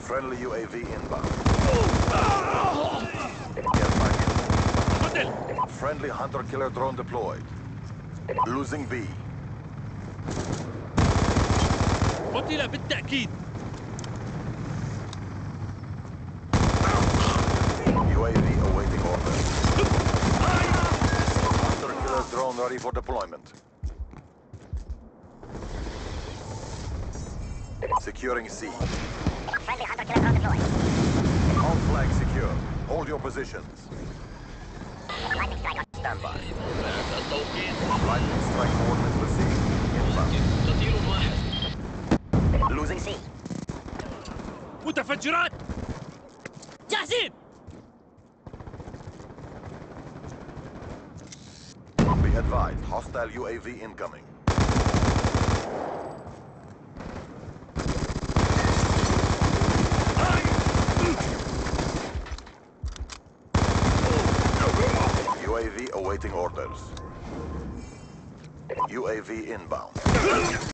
Friendly UAV inbound. Care package. قتل Friendly hunter-killer drone deployed. Losing B. قتل بالتأكيد UAV awaiting order. Hunter-killer drone ready for deployment. Securing C. Friendly hunter-killer drone deployed. All flags secure. Hold your positions. Lightning strike on Standby. هذا التوقيت Lightning strike coordinates received. Inbound. قتيل واحد losing C. متفجرات جاهزين Be advised, hostile UAV incoming. UAV awaiting orders. UAV inbound.